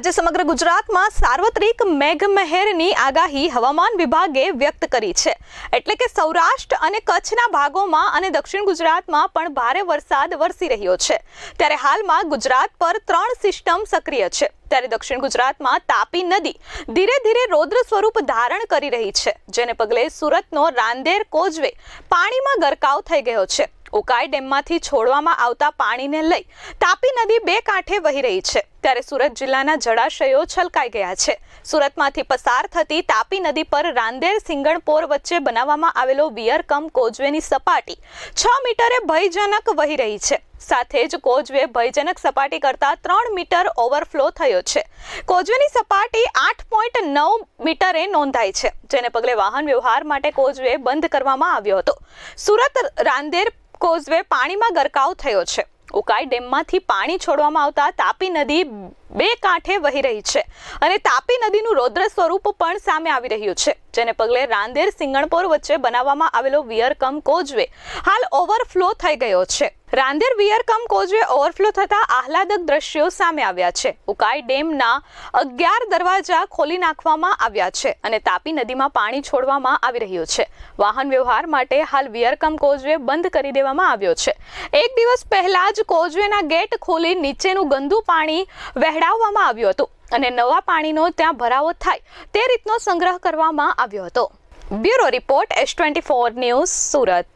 આજે સમગ્ર ગુજરાતમાં સાર્વત્રિક મેઘમહેરની આગાહી હવામાન વિભાગે વ્યક્ત કરી છે. એટલે કે સૌરાષ્ટ્ર અને કચ્છના ભાગોમાં અને દક્ષિણ ગુજરાતમાં પણ ભારે વરસાદ વરસી રહ્યો છે. ત્યારે હાલમાં ગુજરાત પર ત્રણ સિસ્ટમ સક્રિય છે. ત્યારે દક્ષિણ ગુજરાતમાં તાપી નદી ધીરે ધીરે રૌદ્ર સ્વરૂપ ધારણ કરી રહી છે. જેને પગલે સુરતનો રાંદેર કોજવે પાણીમાં ગરકાવ થઈ ગયો છે. ઉકાઈ ડેમમાંથી છોડવામાં આવતા પાણીને લઈ તાપી નદી બે કાંઠે વહી રહી છે. ત્યારે સુરત જિલ્લાના જળાશયો છલકાઈ ગયા છે. સુરતમાંથી પસાર થતી તાપી નદી પર રાંદેર સિંગણપોર વચ્ચે બનાવવામાં આવેલો વિયર કમ કોઝવેની સપાટી છ મીટરે ભયજનક વહી રહી છે. સાથે જ કોજવે ભયજનક સપાટી કરતા ત્રણ મીટર ઓવરફ્લો થયો છે. કોજવેની સપાટી આઠ પોઈન્ટ નવ મીટરે નોંધાઈ છે, જેને પગલે વાહન વ્યવહાર માટે કોજવે બંધ કરવામાં આવ્યો હતો. સુરત રાંદેર કોઝવે પાણીમાં ગરકાવ થયો છે. ઉકાઈ ડેમમાંથી પાણી છોડવામાં આવતા તાપી નદી બે કાંઠે વહી રહી છે અને તાપી નદીનું રૌદ્ર સ્વરૂપ પણ સામે આવી રહ્યું છે, જેને પગલે રાંદેર સિંગણપોર વચ્ચે બનાવવામાં આવેલો વિયરકમ કોઝવે હાલ ઓવરફ્લો થઈ ગયો છે. રાંદેર વિયરકમ કોઝવે ઓવરફ્લો થતા આહલાદક દ્રશ્યો સામે આવ્યા છે. ઉકાઈ ડેમના અગિયાર દરવાજા ખોલી નાખવામાં આવ્યા છે અને તાપી નદીમાં પાણી છોડવામાં આવી રહ્યું છે. વાહન વ્યવહાર માટે હાલ વિયરકમ કોઝવે બંધ કરી દેવામાં આવ્યો છે. એક દિવસ પહેલા જ કોઝવેના ગેટ ખોલી નીચેનું ગંદુ પાણી વહેડાવવામાં આવ્યું હતું અને નવા પાણીનો ત્યાં ભરાવો થાય તે રીતનો સંગ્રહ કરવામાં આવ્યો હતો. Bureau report S twenty four news Surat.